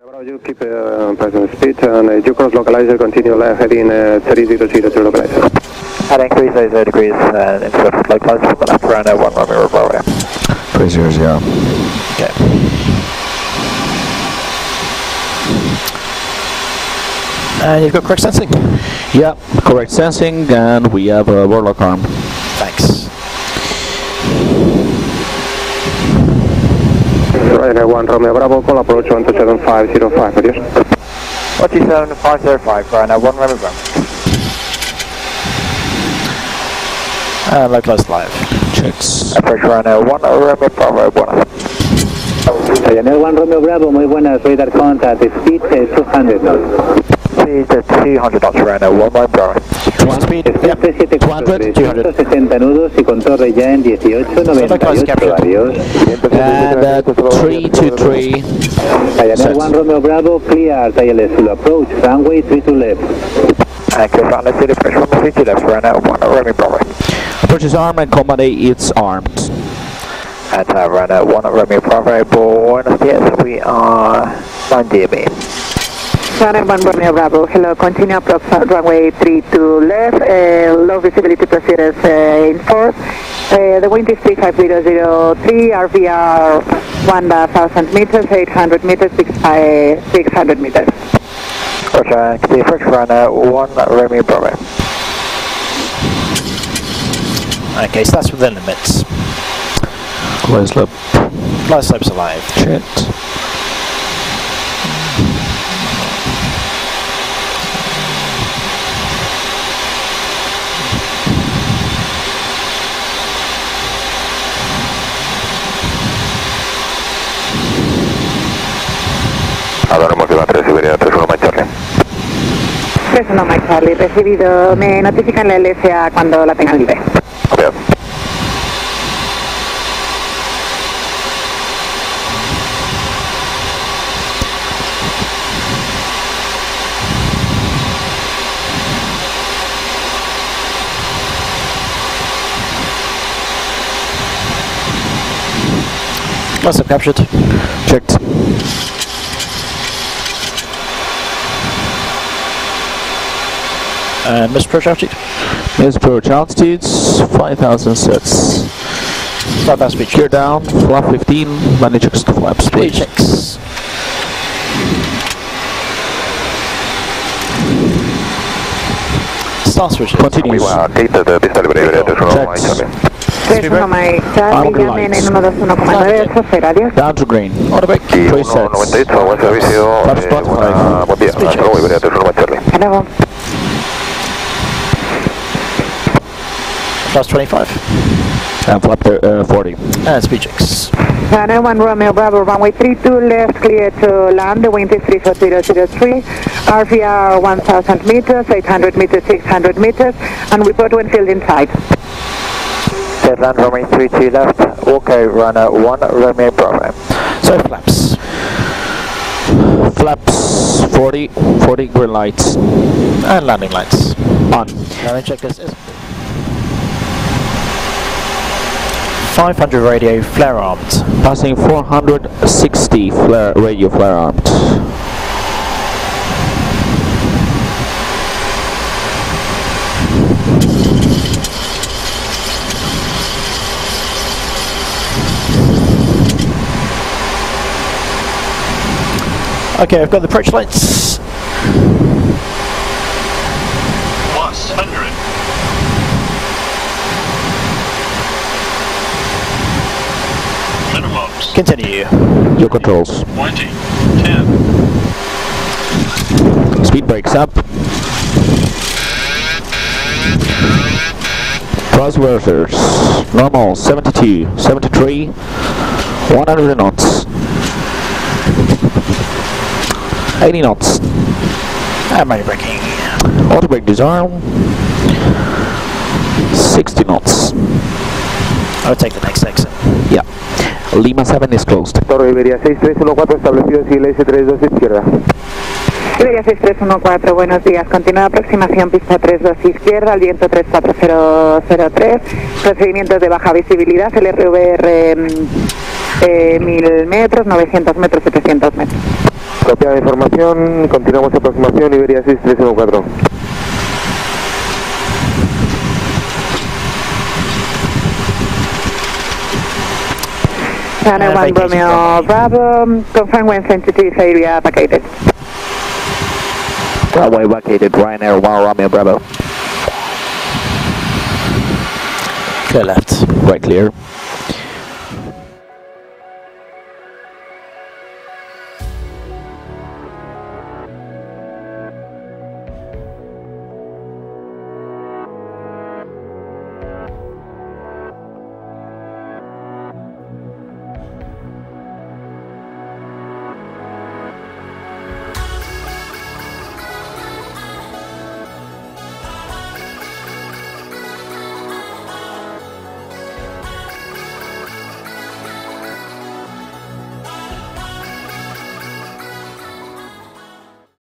Bravo, you keep uh, present speed and uh, you cross localizer, continue left heading uh, 3002 localizer. Head increase 80 degrees and into localizer from the left around uh, 1 Romeo Bravo. 300. Okay. And you've got correct sensing. Yeah, correct sensing, and we have a VOR/LOC arm. Thanks. Ryanair 1 Romeo Bravo, call approach 127.505, adios. 127.505 Ryanair 1 Romeo Bravo. And localized live. Checks. Approach Ryanair 1 Romeo Bravo 1. Ryanair 1 Romeo Bravo, muy buenas, radar contact, speed eh, 200 knots. Speed 200 knots Ryanair 1 Romeo Bravo. Speed, Speed 374 200. 170 nudos y con torre ya en 1898, adiós. And uh, 323. Ryanair Set. 1 Romeo Bravo, clear, ILS full approach, runway 3 to left. And clear front left to approach 132 left Ryanair 1 Romeo Bravo. Approach is armed and combat A, it's armed. And uh, Ryanair 1 Romeo Bravo, Buenos Dias, we are 9 DME. Ryanair 1 Romeo Bravo, hello, continue approach runway 3 to left, uh, low visibility procedures uh, in force. Uh, the wind is 35003, RVR 1000 meters, 800 meters, 600 600 meters. Roger, clear approach Ryanair 1 Romeo Bravo. Okay, so that's within limits. Close loop. Glide slopes alive. Checked. Ahora hemos llegado a 3 Siberia 31 Mike Charlie. 31 Mike Charlie, recibido, me notifican la LSA cuando la tengan libre. Copiado. Captured. Checked. And missed approach altitude. Miss approach altitudes, 5000 sets. 5000 speed Gear down, flap 15, manage checks to flaps, Speed please. checks. Start switches. Continues. gate de pista libre Iberia 31 Mike Checks. Charlie. 31 Mike Plus 25. And flap thir- uh, 40. And speed checks. Ryanair 1 Romeo Bravo, runway 32 left, clear to land. The wind is 34003. RVR 1000 meters, 800 meters, 600 meters, and report when filled inside. Dead land runway 32 left. Wilco Ryanair 1 Romeo Bravo. So flaps. Flaps 40, 40 green lights. And landing lights. On. Landing checkers is 500 radio flare armed. Passing 460 flare, radio flare armed. Okay, I've got the approach lights. plus 100. Continue. Your controls. 20, 10, Speed brakes up. Crossworders. Normal 72, 73, 100 knots. 80 knots. And manual braking. Auto brake disarm. 60 knots. I'll take the next exit. Yeah. Lima 7 is closed. Torre Iberia 6314 establecido SILS 32 izquierda. Iberia 6314, buenos días. Continúa aproximación pista 32 izquierda, al viento 34003. Procedimientos de baja visibilidad, el RVR mm, eh, 1000 metros, 900 metros, 700 metros. Copiada de información, continuamos aproximación Iberia 6314. Channel 1 thank you, Romeo Bravo, confirm when sensitive area vacated. Runway vacated, Ryanair 1 Romeo Bravo. Clear left, right clear.